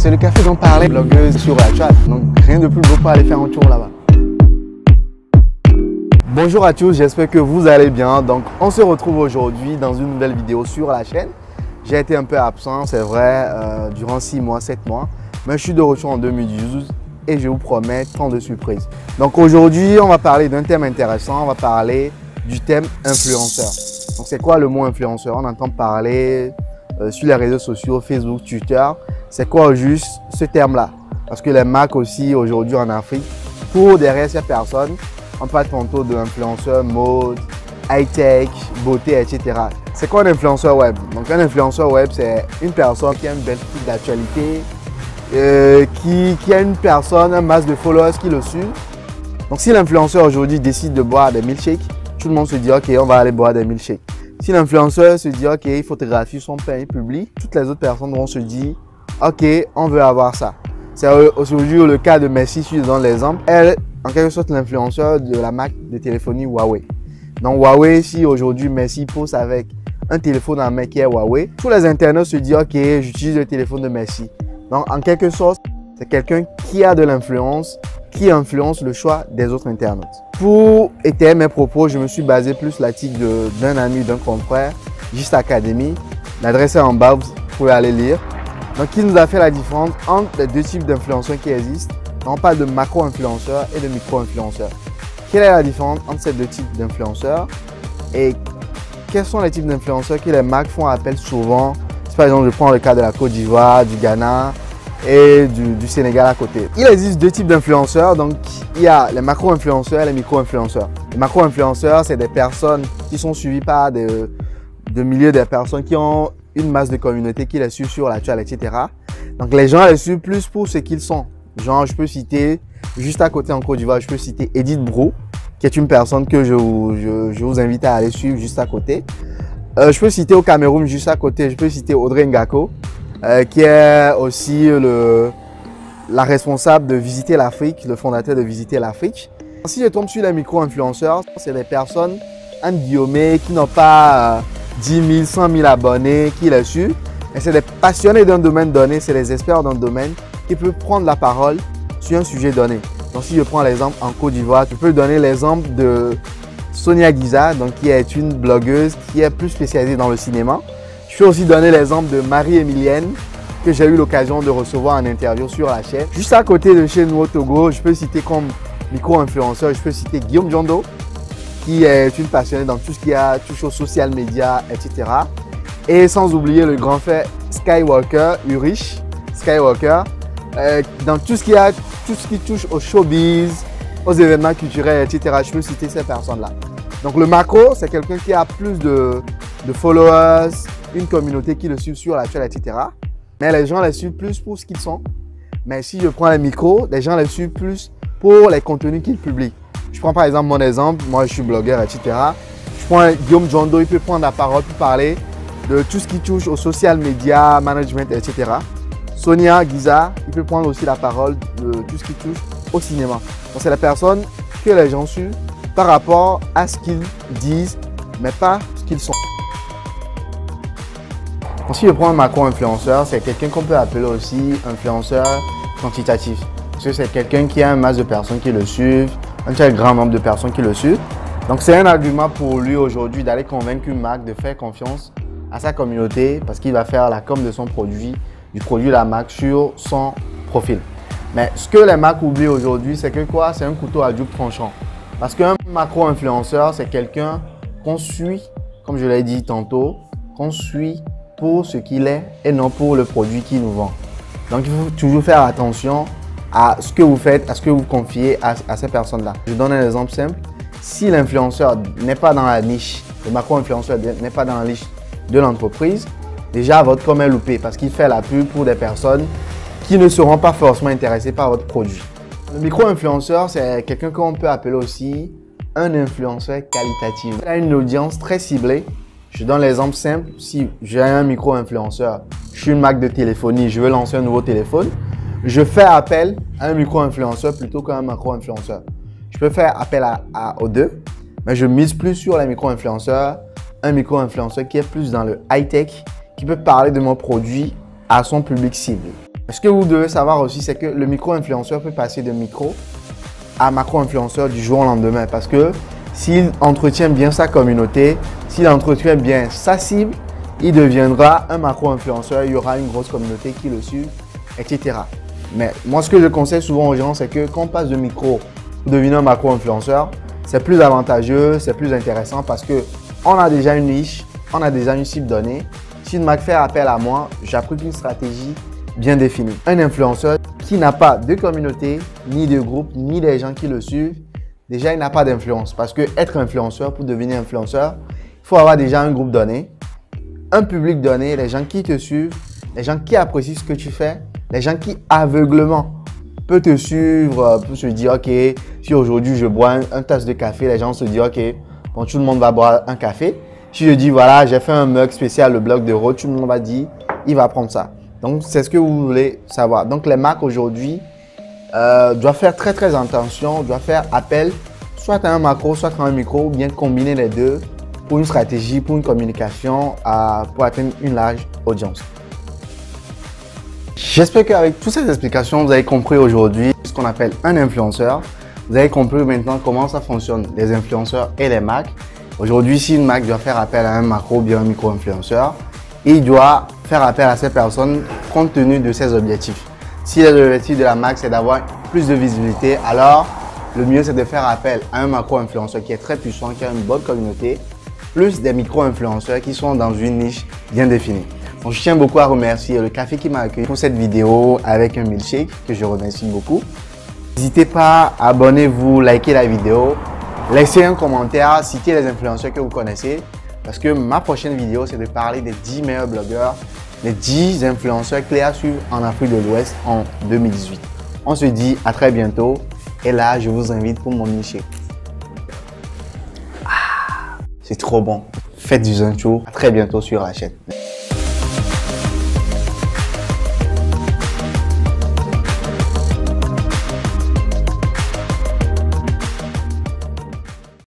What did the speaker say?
c'est le café dont parlait blogueuse sur la chat. Donc rien de plus beau pour aller faire un tour là-bas. Bonjour à tous, j'espère que vous allez bien. Donc on se retrouve aujourd'hui dans une nouvelle vidéo sur la chaîne. J'ai été un peu absent, c'est vrai, euh, durant 6 mois, 7 mois. Mais je suis de retour en 2012 et je vous promets tant de surprises. Donc aujourd'hui, on va parler d'un thème intéressant. On va parler du thème influenceur. Donc c'est quoi le mot influenceur? On entend parler euh, sur les réseaux sociaux, Facebook, Twitter. C'est quoi juste ce terme-là? Parce que les marques aussi aujourd'hui en Afrique, pour derrière ces personnes, on parle tantôt de influenceurs mode, high-tech, beauté, etc. C'est quoi un influenceur web? Donc un influenceur web, c'est une personne qui a une belle petite d'actualité, euh, qui, a une personne, un masse de followers qui le suit. Donc si l'influenceur aujourd'hui décide de boire des milkshakes, tout le monde se dit ok, on va aller boire des milkshakes. Si l'influenceur se dit ok, il photographie son pain, il publie, toutes les autres personnes vont se dire ok, on veut avoir ça. C'est aujourd'hui le cas de Messi, je suis dans l'exemple. Elle en quelque sorte l'influenceur de la marque de téléphonie Huawei. Donc Huawei, si aujourd'hui Messi pose avec un téléphone en main qui est Huawei, tous les internautes se disent ok, j'utilise le téléphone de Messi. Donc en quelque sorte, c'est quelqu'un qui a de l'influence, qui influence le choix des autres internautes. Pour étayer mes propos, je me suis basé plus l'article d'un ami, d'un confrère, Juste Academy. L'adresse est en bas, vous pouvez aller lire. Donc, qui nous a fait la différence entre les deux types d'influenceurs qui existent on parle de macro-influenceurs et de micro-influenceurs. Quelle est la différence entre ces deux types d'influenceurs et quels sont les types d'influenceurs que les marques font appel souvent? Si par exemple je prends le cas de la Côte d'Ivoire, du Ghana et du, Sénégal à côté. Il existe deux types d'influenceurs. Donc il y a les macro-influenceurs et les micro-influenceurs. Les macro-influenceurs, c'est des personnes qui sont suivies par des, de milliers de personnes qui ont une masse de communauté qui les suivent sur la toile, etc. Donc les gens les suivent plus pour ce qu'ils sont. Genre, je peux citer, juste à côté en Côte d'Ivoire, je peux citer Edith Bro, qui est une personne que je, vous invite à aller suivre juste à côté. Euh, je peux citer au Cameroun, juste à côté, je peux citer Audrey Ngako, euh, qui est aussi la responsable de Visiter l'Afrique, le fondateur de Visiter l'Afrique. Si je tombe sur les micro-influenceurs, c'est des personnes, en guillemets, qui n'ont pas 10 000, 100 000 abonnés, qui les suivent. Et c'est des passionnés d'un domaine donné, c'est des experts d'un domaine qui peut prendre la parole sur un sujet donné. Donc si je prends l'exemple en Côte d'Ivoire, tu peux donner l'exemple de Sonia Giza, donc qui est une blogueuse qui est plus spécialisée dans le cinéma. Je peux aussi donner l'exemple de Marie-Émilienne, que j'ai eu l'occasion de recevoir en interview sur la chaîne. Juste à côté de chez nous au Togo, je peux citer comme micro-influenceur, je peux citer Guillaume Jondo, qui est une passionnée dans tout ce qui a touché aux social media, etc. Et sans oublier le grand fait Skywalker, Urich Skywalker, euh, dans tout ce, qui a, tout ce qui touche au showbiz, aux événements culturels, etc. Je peux citer ces personnes-là. Donc le macro, c'est quelqu'un qui a plus de, de, followers, une communauté qui le suit sur la chaîne, etc. Mais les gens les suivent plus pour ce qu'ils sont. Mais si je prends les micros, les gens les suivent plus pour les contenus qu'ils publient. Je prends par exemple mon exemple, moi je suis blogueur, etc. Je prends Guillaume Jondo, il peut prendre la parole pour parler de tout ce qui touche au social media, management, etc. Sonia Giza, il peut prendre aussi la parole de tout ce qui touche au cinéma. Donc c'est la personne que les gens suivent par rapport à ce qu'ils disent, mais pas ce qu'ils sont. si je prends un macro-influenceur, c'est quelqu'un qu'on peut appeler aussi influenceur quantitatif. Parce que c'est quelqu'un qui a un masse de personnes qui le suivent, un très grand nombre de personnes qui le suivent. Donc c'est un argument pour lui aujourd'hui d'aller convaincre une marque de faire confiance à sa communauté parce qu'il va faire la com de son produit du produit de la marque sur son profil. Mais ce que les marques oublient aujourd'hui, c'est que quoi? C'est un couteau à double tranchant. Parce qu'un macro-influenceur, c'est quelqu'un qu'on suit, comme je l'ai dit tantôt, qu'on suit pour ce qu'il est et non pour le produit qu'il nous vend. Donc il faut toujours faire attention à ce que vous faites, à ce que vous confiez à, ces personnes-là. Je donne un exemple simple. Si l'influenceur n'est pas dans la niche, le macro-influenceur n'est pas dans la niche de l'entreprise, déjà votre com est loupé parce qu'il fait la pub pour des personnes qui ne seront pas forcément intéressées par votre produit. Le micro-influenceur, c'est quelqu'un qu'on peut appeler aussi un influenceur qualitatif. Il a une audience très ciblée. Je donne l'exemple simple. Si j'ai un micro-influenceur, je suis une marque de téléphonie, je veux lancer un nouveau téléphone, je fais appel à un micro-influenceur plutôt qu'à un macro-influenceur. Je peux faire appel à, aux deux, mais je mise plus sur les micro-influenceurs. Un micro-influenceur qui est plus dans le high-tech, qui peut parler de mon produit à son public cible. Ce que vous devez savoir aussi, c'est que le micro-influenceur peut passer de micro à macro-influenceur du jour au lendemain. Parce que s'il entretient bien sa communauté, s'il entretient bien sa cible, il deviendra un macro-influenceur. Il y aura une grosse communauté qui le suit, etc. Mais moi, ce que je conseille souvent aux gens, c'est que quand on passe de micro devenir macro-influenceur, c'est plus avantageux, c'est plus intéressant parce que on a déjà une niche, on a déjà une cible donnée. Si une marque fait appel à moi, j'applique une stratégie bien définie. Un influenceur qui n'a pas de communauté, ni de groupe, ni des gens qui le suivent, déjà il n'a pas d'influence. Parce que être influenceur, pour devenir influenceur, il faut avoir déjà un groupe donné, un public donné, les gens qui te suivent, les gens qui apprécient ce que tu fais, les gens qui aveuglement peuvent te suivre, peuvent se dire, OK, si aujourd'hui je bois un, tasse de café, les gens se disent, OK, bon, tout le monde va boire un café. Si je dis, voilà, j'ai fait un mug spécial, le bloc de road, tout le monde va dire, il va prendre ça. Donc, c'est ce que vous voulez savoir. Donc, les marques aujourd'hui euh, doivent faire très, très attention, doivent faire appel soit à un macro, soit à un micro, ou bien combiner les deux pour une stratégie, pour une communication, pour atteindre une large audience. J'espère qu'avec toutes ces explications, vous avez compris aujourd'hui ce qu'on appelle un influenceur. Vous avez compris maintenant comment ça fonctionne, les influenceurs et les marques. Aujourd'hui, si une marque doit faire appel à un macro ou bien un micro-influenceur, il doit faire appel à ces personnes compte tenu de ses objectifs. Si l'objectif de la marque, c'est d'avoir plus de visibilité, alors le mieux, c'est de faire appel à un macro-influenceur qui est très puissant, qui a une bonne communauté, plus des micro-influenceurs qui sont dans une niche bien définie. Je tiens beaucoup à remercier le café qui m'a accueilli pour cette vidéo avec un milkshake que je remercie beaucoup. N'hésitez pas, abonnez-vous, likez la vidéo, laissez un commentaire, citez les influenceurs que vous connaissez. Parce que ma prochaine vidéo, c'est de parler des 10 meilleurs blogueurs, les 10 influenceurs clés à suivre en Afrique de l'Ouest en 2018. On se dit à très bientôt. Et là, je vous invite pour mon milkshake. Ah, c'est trop bon. Faites du zincho. À très bientôt sur la chaîne.